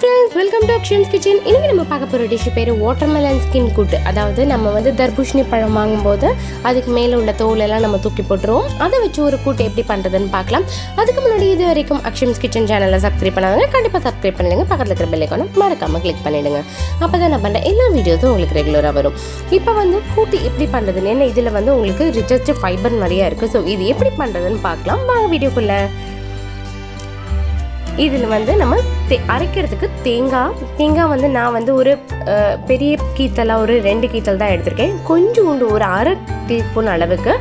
Friends welcome to Akshan's kitchen இன்னைக்கு நம்ம பார்க்க போகிற டிஷ் பேர் வாட்டர்மெலன் ஸ்கின் கூட்டு அதாவது நம்ம வந்து தர்பூஷணி பழம் வாங்கும்போது அதுக்கு மேலே உள்ள தோல் எல்லாம் நம்ம தூக்கி போட்டுருவோம். அதை வச்சு ஒரு கூட்டு எப்படி பண்ணுறதுன்னு பார்க்கலாம். அதுக்கு முன்னாடி இது வரைக்கும் அக்ஷன்ஸ் கிச்சன் சேனலை சப்ஸ்கிரைப் பண்ணாதவங்க கண்டிப்பாக சப்ஸ்கிரைப் பண்ணிடுங்க. பக்கத்தில் இருக்கிற பெல் மறக்காமல் கிளிக் பண்ணிடுங்க. அப்போ தான் நான் பண்ணுற எல்லா வீடியோஸும் உங்களுக்கு ரெகுலராக வரும். இப்போ வந்து கூட்டு எப்படி பண்ணுறதுன்னு ஏன்னா இதில் வந்து உங்களுக்கு ரிச்சஸ்ட் ஃபைபர் நிறையா இருக்குது ஸோ இது எப்படி பண்ணுறதுன்னு பார்க்கலாம். வாங்க வீடியோக்குள்ளே. இதில் வந்து நம்ம தே அரைக்கிறதுக்கு தேங்காய் தேங்காய் வந்து நான் வந்து ஒரு பெரிய கீத்தலாக ஒரு ரெண்டு கீத்தல் தான் எடுத்திருக்கேன். கொஞ்சோண்டு ஒரு அரை டீஸ்பூன் அளவுக்கு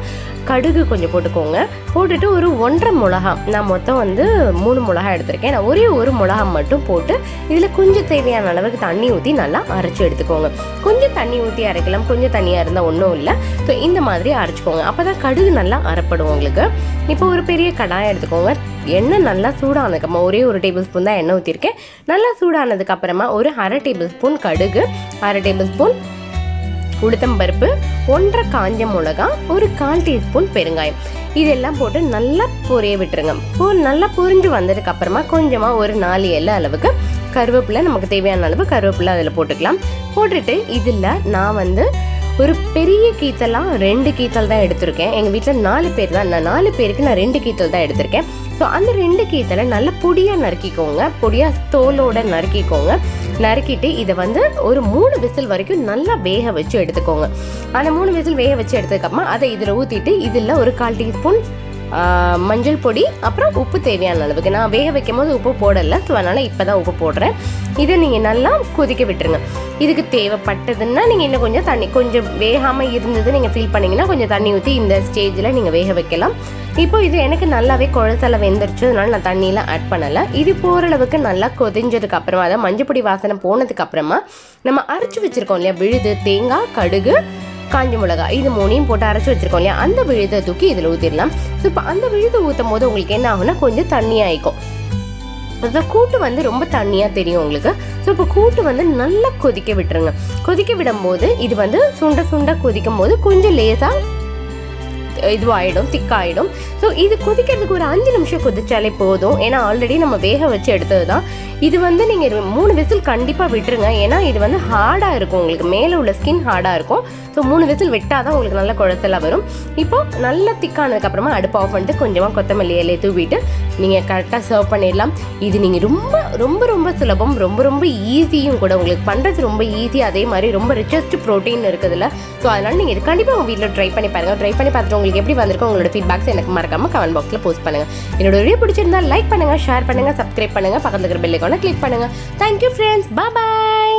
கடுகு கொஞ்சம் போட்டுக்கோங்க. போட்டுட்டு ஒரு ஒன்றரை மிளகா நான் மொத்தம் வந்து மூணு மிளகா எடுத்திருக்கேன். நான் ஒரே ஒரு மிளகா மட்டும் போட்டு இதில் கொஞ்சம் தேவையான அளவுக்கு தண்ணி ஊற்றி நல்லா அரைச்சி எடுத்துக்கோங்க. கொஞ்சம் தண்ணி ஊற்றி அரைக்கலாம் கொஞ்சம் தண்ணியாக இருந்தால் ஒன்றும் இல்லை. ஸோ இந்த மாதிரி அரைச்சிக்கோங்க. அப்போ தான் கடுகு நல்லா அரைப்படும் உங்களுக்கு. இப்போ ஒரு பெரிய கடாயம் எடுத்துக்கோங்க. எண்ணெய் நல்லா சூடானதுக்கப்புறமா ஒரே ஒரு டேபிள் ஸ்பூன் தான் எண்ணெய் ஊற்றிருக்கேன் நல்லா சூடானதுக்கப்புறமா ஒரு அரை டேபிள் ஸ்பூன் கடுகு அரை டேபிள் ஸ்பூன் உளுத்தம் பருப்பு ஒன்றரை காஞ்ச மிளகா ஒரு கால் டீஸ்பூன் பெருங்காயம். இதெல்லாம் போட்டு நல்லா பொரிய விட்டுருங்க. பொ நல்லா பொரிஞ்சு வந்ததுக்கு அப்புறமா கொஞ்சமாக ஒரு நாலு எல்லை அளவுக்கு கருவேப்பிலை நமக்கு தேவையான அளவு கருவேப்பிலை அதில் போட்டுக்கலாம். போட்டுட்டு இதில் நான் வந்து ஒரு பெரிய கீத்தலாம் ரெண்டு கீத்தல் தான் எடுத்திருக்கேன். எங்கள் வீட்டில் நாலு பேர் தான். நான் நாலு பேருக்கு நான் ரெண்டு கீத்தல் தான் எடுத்திருக்கேன். ஸோ அந்த ரெண்டு கீத்தலை நல்லா பொடியாக நறுக்கிக்கோங்க. பொடியாக தோலோட நறுக்கிக்கோங்க. நறுக்கிட்டு இதை வந்து ஒரு மூணு விசில் வரைக்கும் நல்லா வேக வச்சு எடுத்துக்கோங்க. அந்த மூணு விசில் வேக வச்சு எடுத்ததுக்கப்புறமா அதை இதில் ஊற்றிட்டு இதில் ஒரு கால் டீஸ்பூன் மஞ்சள் பொடி அப்புறம் உப்பு தேவையான அளவுக்கு. நான் வேக வைக்கும் போது உப்பு போடலை ஸோ அதனால் இப்போ தான் உப்பு போடுறேன். இதை நீங்கள் நல்லா கொதிக்க விட்டுருங்க. இதுக்கு தேவைப்பட்டதுன்னா நீங்கள் இன்னும் கொஞ்சம் தண்ணி கொஞ்சம் வேகாமல் இருந்தது நீங்கள் ஃபீல் பண்ணிங்கன்னா கொஞ்சம் தண்ணி ஊற்றி இந்த ஸ்டேஜில் நீங்கள் வேக வைக்கலாம். இப்போ இது எனக்கு நல்லாவே குழத்தலை வெந்துருச்சு அதனால நான் தண்ணியெலாம் ஆட் பண்ணலை. இது போகிறளவுக்கு நல்லா கொதிஞ்சதுக்கு அப்புறமா அதாவது மஞ்சப்பொடி வாசனை போனதுக்கு அப்புறமா நம்ம அரைச்சி வச்சுருக்கோம் இல்லையா விழுது தேங்காய் கடுகு காஞ்ச மிளகாய் இது மூணையும் போட்டு அரைச்சி வச்சிருக்கோம் இல்லையா? அந்த விழுதை தூக்கி இதில் ஊற்றிடலாம் ஸோ இப்போ அந்த விழுதை ஊற்றும் போது உங்களுக்கு என்ன ஆகும்னா கொஞ்சம் தண்ணி ஆயிக்கும். அந்த கூட்டு வந்து ரொம்ப தண்ணியாக தெரியும் உங்களுக்கு. ஸோ இப்போ கூட்டு வந்து நல்லா கொதிக்க விட்டுருங்க. கொதிக்க விடும்போது இது வந்து சுண்ட சுண்ட கொதிக்கும் போது கொஞ்சம் லேசாக இதுவாகிடும் திக்காயிடும். ஸோ இது கொதிக்கிறதுக்கு ஒரு அஞ்சு நிமிஷம் கொதிச்சாலே போதும். ஏன்னா ஆல்ரெடி நம்ம வேக வச்சு எடுத்தது தான் இது வந்து நீங்கள் மூணு விசில் கண்டிப்பாக விட்டுருங்க. ஏன்னா இது வந்து ஹார்டாக இருக்கும் உங்களுக்கு. மேலே உள்ள ஸ்கின் ஹார்டாக இருக்கும். ஸோ மூணு விசில் விட்டால் தான் உங்களுக்கு நல்ல குழத்தெல்லாம் வரும். இப்போது நல்லா திக்கானதுக்கப்புறமா அடுப்பு ஆஃப் பண்ணிட்டு கொஞ்சமாக கொத்தமல்லி இலையை தூவிட்டு நீங்கள் கரெக்டாக சர்வ் பண்ணிடலாம். இது நீங்கள் ரொம்ப ரொம்ப ரொம்ப சுலபம். ரொம்ப ரொம்ப ஈஸியும் கூட உங்களுக்கு பண்ணுறது ரொம்ப ஈஸி அதே மாதிரி ரொம்ப ரிச்சஸ்ட் ப்ரோட்டீன் இருக்குதுல்ல. ஸோ அதனால் நீங்கள் இது கண்டிப்பாக உங்கள் வீட்டில் ட்ரை பண்ணி பாருங்கள் ட்ரை பண்ணி பார்த்துட்டு உங்களுக்கு எப்படி வந்திருக்கோ உங்களோட ஃபீட்பேக்ஸ் எனக்கு மறக்காம கமெண்ட் பாக்ஸில் போஸ்ட் பண்ணுங்கள் என்னோட வீடியோ பிடிச்சிருந்தா லைக் பண்ணுங்கள் ஷேர் பண்ணுங்கள் சப்ஸ்கிரைப் பண்ணுங்கள் பக்கத்தில் இருக்கிற பெல்லைக்கான கிளிக் பண்ணுங்கள் தேங்க்யூ ஃப்ரெண்ட்ஸ் பாய்